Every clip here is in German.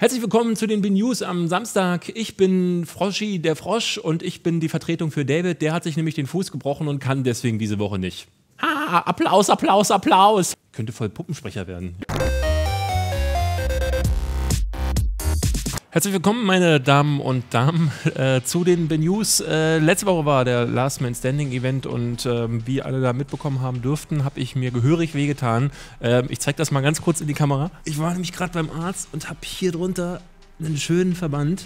Herzlich willkommen zu den B-News am Samstag. Ich bin Froschi, der Frosch, und ich bin die Vertretung für David. Der hat sich nämlich den Fuß gebrochen und kann deswegen diese Woche nicht. Ah, Applaus, Applaus, Applaus. Könnte voll Puppensprecher werden. Herzlich willkommen, meine Damen und Damen, äh, zu den B-News. Äh, letzte Woche war der Last Man Standing Event und ähm, wie alle da mitbekommen haben dürften, habe ich mir gehörig wehgetan. Ähm, ich zeige das mal ganz kurz in die Kamera. Ich war nämlich gerade beim Arzt und habe hier drunter einen schönen Verband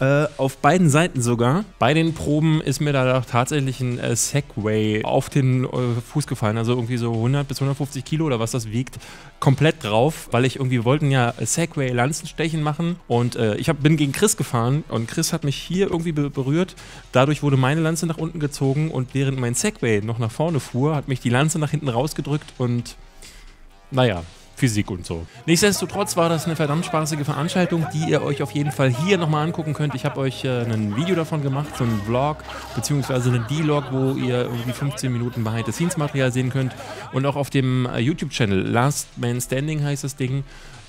äh, auf beiden Seiten sogar. Bei den Proben ist mir da tatsächlich ein äh, Segway auf den äh, Fuß gefallen, also irgendwie so 100 bis 150 Kilo oder was das wiegt, komplett drauf, weil ich irgendwie wollten ja Segway Lanzenstechen machen. Und äh, ich hab, bin gegen Chris gefahren. Und Chris hat mich hier irgendwie be berührt. Dadurch wurde meine Lanze nach unten gezogen. Und während mein Segway noch nach vorne fuhr, hat mich die Lanze nach hinten rausgedrückt. Und naja, Physik und so. Nichtsdestotrotz war das eine verdammt spaßige Veranstaltung, die ihr euch auf jeden Fall hier nochmal angucken könnt. Ich habe euch äh, ein Video davon gemacht, so einen Vlog, beziehungsweise einen D-Log, wo ihr irgendwie 15 Minuten Behind-the-Scenes-Material sehen könnt. Und auch auf dem äh, YouTube-Channel Last Man Standing heißt das Ding.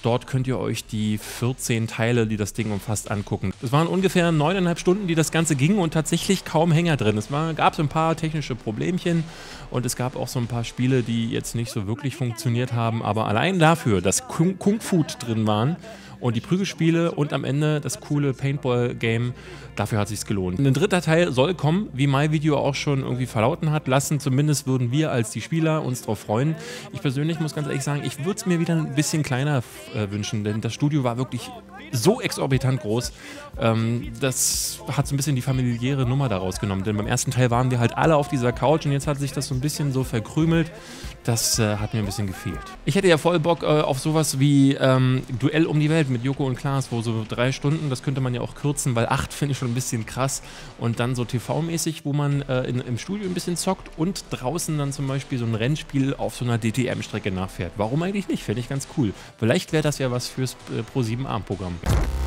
Dort könnt ihr euch die 14 Teile, die das Ding umfasst, angucken. Es waren ungefähr neuneinhalb Stunden, die das Ganze ging und tatsächlich kaum Hänger drin. Es war, gab so ein paar technische Problemchen und es gab auch so ein paar Spiele, die jetzt nicht so wirklich funktioniert haben. Aber allein dafür, dass Kung, Kung Food drin waren, und die Prügelspiele und am Ende das coole Paintball-Game. Dafür hat sich's gelohnt. Ein dritter Teil soll kommen, wie mein Video auch schon irgendwie verlauten hat lassen. Zumindest würden wir als die Spieler uns darauf freuen. Ich persönlich muss ganz ehrlich sagen, ich würde es mir wieder ein bisschen kleiner äh, wünschen, denn das Studio war wirklich so exorbitant groß. Ähm, das hat so ein bisschen die familiäre Nummer daraus genommen. Denn beim ersten Teil waren wir halt alle auf dieser Couch und jetzt hat sich das so ein bisschen so verkrümelt. Das äh, hat mir ein bisschen gefehlt. Ich hätte ja voll Bock äh, auf sowas wie ähm, Duell um die Welt mit Joko und Klaas, wo so drei Stunden, das könnte man ja auch kürzen, weil acht finde ich schon ein bisschen krass. Und dann so TV-mäßig, wo man äh, in, im Studio ein bisschen zockt und draußen dann zum Beispiel so ein Rennspiel auf so einer DTM-Strecke nachfährt. Warum eigentlich nicht? Finde ich ganz cool. Vielleicht wäre das ja was fürs äh, Pro7-Arm-Programm. Welcome.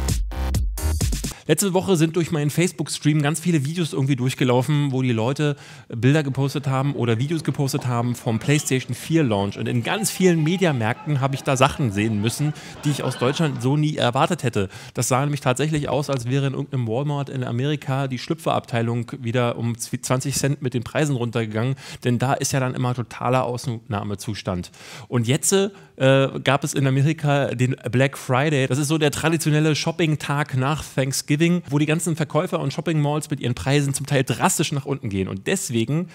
Letzte Woche sind durch meinen Facebook-Stream ganz viele Videos irgendwie durchgelaufen, wo die Leute Bilder gepostet haben oder Videos gepostet haben vom PlayStation 4 Launch. Und in ganz vielen Mediamärkten habe ich da Sachen sehen müssen, die ich aus Deutschland so nie erwartet hätte. Das sah nämlich tatsächlich aus, als wäre in irgendeinem Walmart in Amerika die Schlüpferabteilung wieder um 20 Cent mit den Preisen runtergegangen. Denn da ist ja dann immer totaler Ausnahmezustand. Und jetzt äh, gab es in Amerika den Black Friday. Das ist so der traditionelle Shopping-Tag nach Thanksgiving. Thanksgiving, wo die ganzen Verkäufer und Shopping Malls mit ihren Preisen zum Teil drastisch nach unten gehen. Und deswegen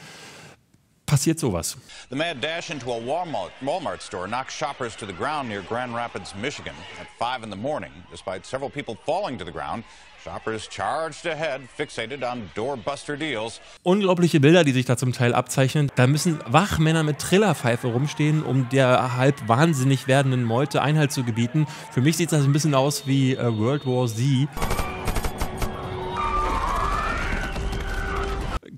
passiert sowas. The mad dash into a Walmart, Walmart store knocked shoppers to the ground near Grand Rapids, Michigan at 5 in the morning, despite several people falling to the ground. Shoppers charged ahead, fixated on doorbuster deals. Unglaubliche Bilder, die sich da zum Teil abzeichnen. Da müssen Wachmänner mit Trillerpfeife rumstehen, um der halb wahnsinnig werdenden Meute Einhalt zu gebieten. Für mich sieht das ein bisschen aus wie äh, World War Z.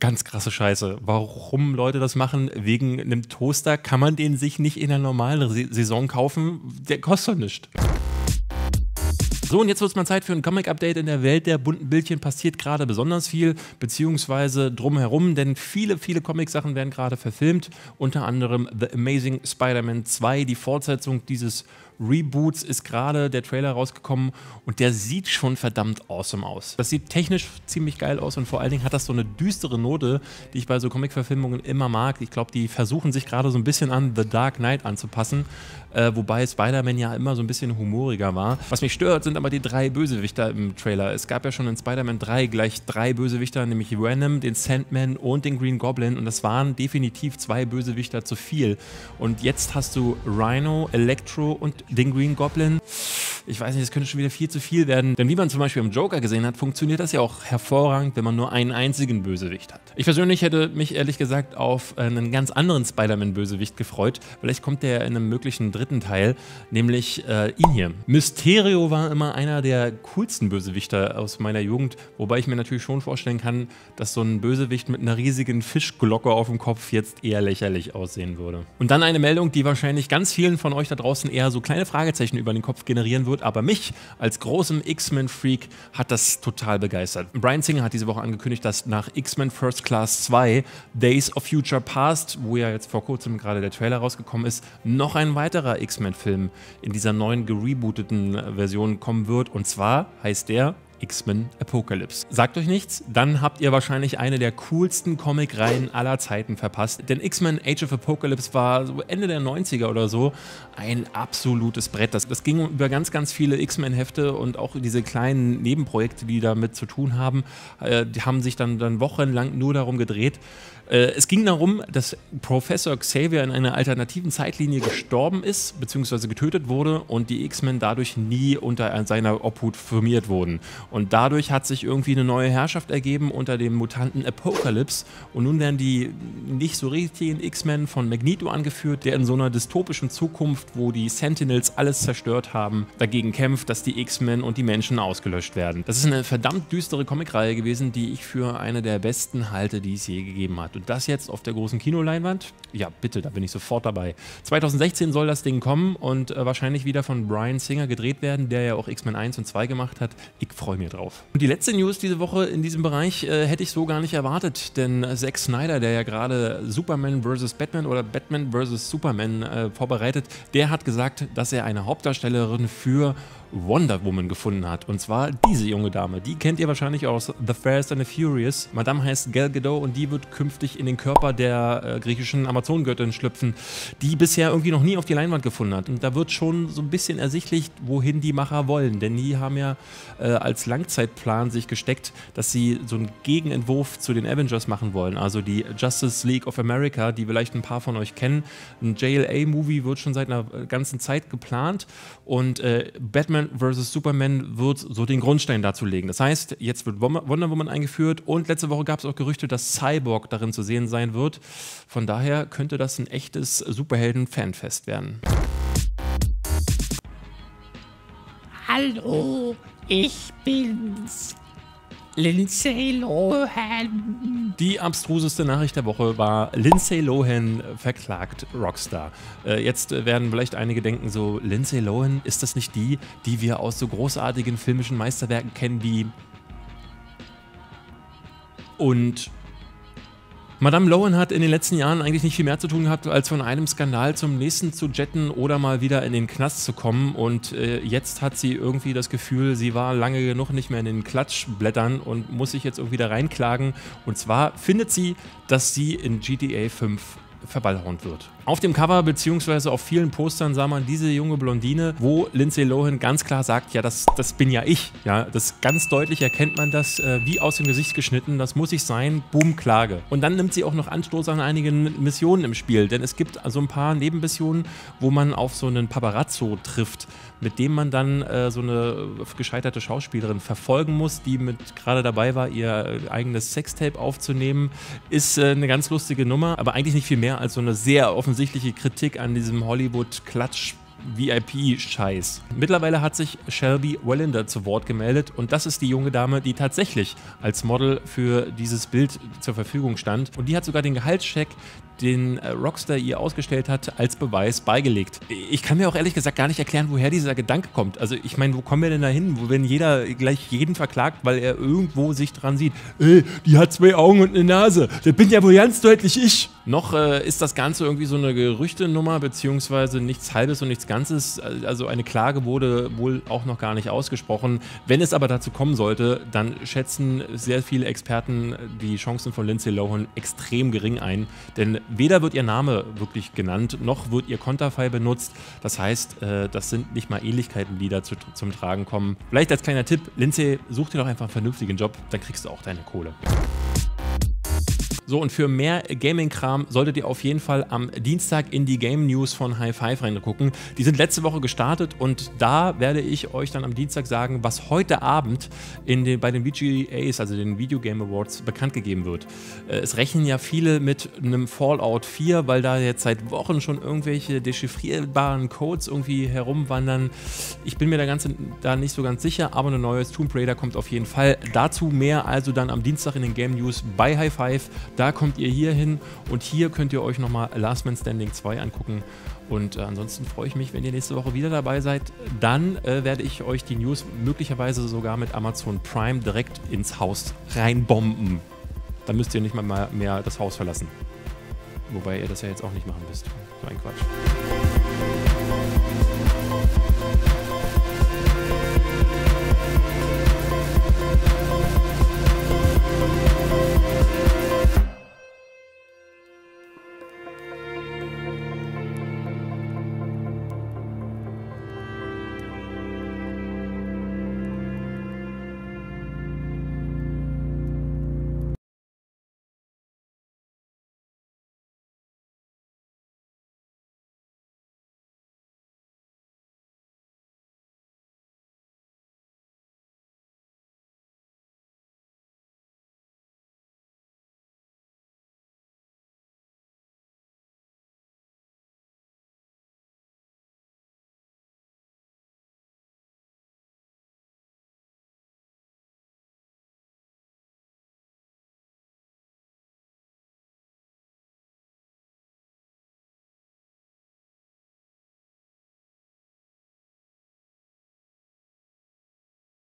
ganz krasse Scheiße. Warum Leute das machen, wegen einem Toaster, kann man den sich nicht in der normalen Saison kaufen? Der kostet nichts. So, und jetzt wird es mal Zeit für ein Comic-Update. In der Welt der bunten Bildchen passiert gerade besonders viel, beziehungsweise drumherum, denn viele, viele Comic-Sachen werden gerade verfilmt. Unter anderem The Amazing Spider-Man 2, die Fortsetzung dieses Reboots ist gerade der Trailer rausgekommen und der sieht schon verdammt awesome aus. Das sieht technisch ziemlich geil aus und vor allen Dingen hat das so eine düstere Note, die ich bei so Comic-Verfilmungen immer mag. Ich glaube, die versuchen sich gerade so ein bisschen an The Dark Knight anzupassen, äh, wobei Spider-Man ja immer so ein bisschen humoriger war. Was mich stört, sind aber die drei Bösewichter im Trailer. Es gab ja schon in Spider-Man 3 gleich drei Bösewichter, nämlich Venom, den Sandman und den Green Goblin und das waren definitiv zwei Bösewichter zu viel. Und jetzt hast du Rhino, Electro und den Green Goblin. Ich weiß nicht, das könnte schon wieder viel zu viel werden. Denn wie man zum Beispiel im Joker gesehen hat, funktioniert das ja auch hervorragend, wenn man nur einen einzigen Bösewicht hat. Ich persönlich hätte mich ehrlich gesagt auf einen ganz anderen Spider-Man-Bösewicht gefreut. Vielleicht kommt der in einem möglichen dritten Teil, nämlich äh, ihn hier. Mysterio war immer einer der coolsten Bösewichter aus meiner Jugend, wobei ich mir natürlich schon vorstellen kann, dass so ein Bösewicht mit einer riesigen Fischglocke auf dem Kopf jetzt eher lächerlich aussehen würde. Und dann eine Meldung, die wahrscheinlich ganz vielen von euch da draußen eher so kleine Fragezeichen über den Kopf generieren würde wird, aber mich als großem X-Men-Freak hat das total begeistert. Brian Singer hat diese Woche angekündigt, dass nach X-Men First Class 2 Days of Future Past, wo ja jetzt vor kurzem gerade der Trailer rausgekommen ist, noch ein weiterer X-Men-Film in dieser neuen gerebooteten Version kommen wird. Und zwar heißt der X-Men Apocalypse. Sagt euch nichts? Dann habt ihr wahrscheinlich eine der coolsten Comic-Reihen aller Zeiten verpasst. Denn X-Men Age of Apocalypse war Ende der 90er oder so ein absolutes Brett. Das, das ging über ganz, ganz viele X-Men-Hefte und auch diese kleinen Nebenprojekte, die damit zu tun haben, äh, die haben sich dann, dann wochenlang nur darum gedreht. Äh, es ging darum, dass Professor Xavier in einer alternativen Zeitlinie gestorben ist, beziehungsweise getötet wurde und die X-Men dadurch nie unter seiner Obhut firmiert wurden. Und dadurch hat sich irgendwie eine neue Herrschaft ergeben unter dem Mutanten Apocalypse. Und nun werden die nicht so richtigen X-Men von Magneto angeführt, der in so einer dystopischen Zukunft, wo die Sentinels alles zerstört haben, dagegen kämpft, dass die X-Men und die Menschen ausgelöscht werden. Das ist eine verdammt düstere Comicreihe gewesen, die ich für eine der besten halte, die es je gegeben hat. Und das jetzt auf der großen Kinoleinwand? Ja, bitte, da bin ich sofort dabei. 2016 soll das Ding kommen und äh, wahrscheinlich wieder von Brian Singer gedreht werden, der ja auch X-Men 1 und 2 gemacht hat. Ich freue mich drauf. Und die letzte News diese Woche in diesem Bereich äh, hätte ich so gar nicht erwartet, denn äh, Zack Snyder, der ja gerade Superman vs. Batman oder Batman vs. Superman äh, vorbereitet, der hat gesagt, dass er eine Hauptdarstellerin für Wonder Woman gefunden hat. Und zwar diese junge Dame. Die kennt ihr wahrscheinlich aus The Fast and the Furious. Madame heißt Gal Gadot und die wird künftig in den Körper der äh, griechischen Amazonengöttin schlüpfen, die bisher irgendwie noch nie auf die Leinwand gefunden hat. Und da wird schon so ein bisschen ersichtlich, wohin die Macher wollen. Denn die haben ja äh, als Langzeitplan sich gesteckt, dass sie so einen Gegenentwurf zu den Avengers machen wollen. Also die Justice League of America, die vielleicht ein paar von euch kennen. Ein JLA-Movie wird schon seit einer äh, ganzen Zeit geplant und äh, Batman vs. Superman wird so den Grundstein dazu legen. Das heißt, jetzt wird Wonder Woman eingeführt und letzte Woche gab es auch Gerüchte, dass Cyborg darin zu sehen sein wird. Von daher könnte das ein echtes Superhelden-Fanfest werden. Hallo, ich bin's. Lindsay Lohan. Die abstruseste Nachricht der Woche war, Lindsay Lohan verklagt Rockstar. Äh, jetzt werden vielleicht einige denken so, Lindsay Lohan, ist das nicht die, die wir aus so großartigen filmischen Meisterwerken kennen wie... Und Madame Lohan hat in den letzten Jahren eigentlich nicht viel mehr zu tun gehabt, als von einem Skandal zum nächsten zu jetten oder mal wieder in den Knast zu kommen. Und äh, jetzt hat sie irgendwie das Gefühl, sie war lange genug nicht mehr in den Klatschblättern und muss sich jetzt irgendwie da reinklagen. Und zwar findet sie, dass sie in GTA 5 verballhornt wird. Auf dem Cover beziehungsweise auf vielen Postern sah man diese junge Blondine, wo Lindsay Lohan ganz klar sagt, ja, das, das bin ja ich. Ja, das ganz deutlich erkennt man das äh, wie aus dem Gesicht geschnitten. Das muss ich sein. Boom, Klage. Und dann nimmt sie auch noch Anstoß an einigen Missionen im Spiel, denn es gibt so ein paar Nebenmissionen, wo man auf so einen Paparazzo trifft, mit dem man dann äh, so eine gescheiterte Schauspielerin verfolgen muss, die mit gerade dabei war, ihr eigenes Sextape aufzunehmen. Ist äh, eine ganz lustige Nummer, aber eigentlich nicht viel mehr als so eine sehr offensichtliche offensichtliche Kritik an diesem Hollywood-Klatsch VIP-Scheiß. Mittlerweile hat sich Shelby Wellinder zu Wort gemeldet und das ist die junge Dame, die tatsächlich als Model für dieses Bild zur Verfügung stand. Und die hat sogar den Gehaltscheck, den äh, Rockstar ihr ausgestellt hat, als Beweis beigelegt. Ich kann mir auch ehrlich gesagt gar nicht erklären, woher dieser Gedanke kommt. Also ich meine, wo kommen wir denn da hin, wo wenn jeder gleich jeden verklagt, weil er irgendwo sich dran sieht, ey, die hat zwei Augen und eine Nase, das bin ja wohl ganz deutlich ich. Noch äh, ist das Ganze irgendwie so eine Gerüchtenummer, beziehungsweise nichts Halbes und nichts Ganzes. Also eine Klage wurde wohl auch noch gar nicht ausgesprochen. Wenn es aber dazu kommen sollte, dann schätzen sehr viele Experten die Chancen von Lindsay Lohan extrem gering ein. Denn weder wird ihr Name wirklich genannt, noch wird ihr Konterfei benutzt. Das heißt, äh, das sind nicht mal Ähnlichkeiten, die da zu, zum Tragen kommen. Vielleicht als kleiner Tipp, Lindsay, such dir doch einfach einen vernünftigen Job, dann kriegst du auch deine Kohle. So, und für mehr Gaming-Kram solltet ihr auf jeden Fall am Dienstag in die Game News von High Five reingucken. Die sind letzte Woche gestartet und da werde ich euch dann am Dienstag sagen, was heute Abend in den, bei den VGAs, also den Video Game Awards, bekannt gegeben wird. Äh, es rechnen ja viele mit einem Fallout 4, weil da jetzt seit Wochen schon irgendwelche dechiffrierbaren Codes irgendwie herumwandern. Ich bin mir da, ganz, da nicht so ganz sicher, aber ein neues Tomb Raider kommt auf jeden Fall. Dazu mehr also dann am Dienstag in den Game News bei High Five. Da kommt ihr hier hin und hier könnt ihr euch nochmal Last Man Standing 2 angucken. Und äh, ansonsten freue ich mich, wenn ihr nächste Woche wieder dabei seid. Dann äh, werde ich euch die News möglicherweise sogar mit Amazon Prime direkt ins Haus reinbomben. Dann müsst ihr nicht mal mehr das Haus verlassen. Wobei ihr das ja jetzt auch nicht machen müsst. So ein Quatsch.